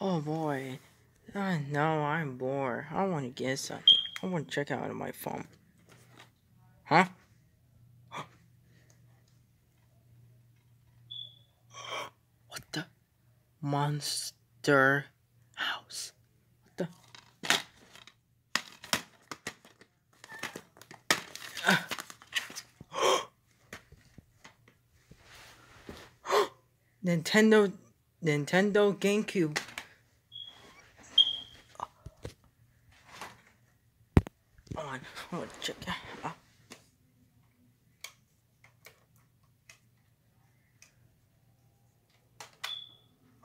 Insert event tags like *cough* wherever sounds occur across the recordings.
Oh boy. Uh, no, I'm bored. I want to get something. I want to check out my phone. Huh? *gasps* what the? Monster House. What the? *gasps* Nintendo Nintendo GameCube. On, I want to check out.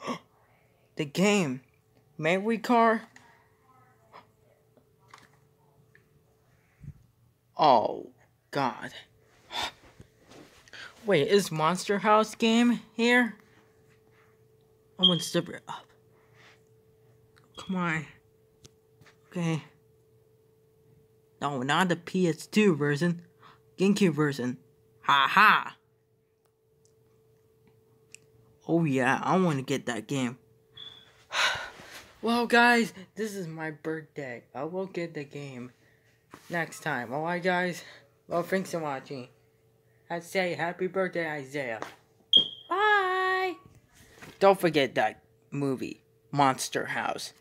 Oh. *gasps* the game, Mario Kart. Oh God. *gasps* Wait, is Monster House game here? I want to step it up. Come on. Okay. No, not the PS2 version. GameCube version. Ha ha! Oh yeah, I want to get that game. *sighs* well guys, this is my birthday. I will get the game next time. Alright guys? Well, thanks for watching. I say happy birthday, Isaiah. Bye! Don't forget that movie, Monster House.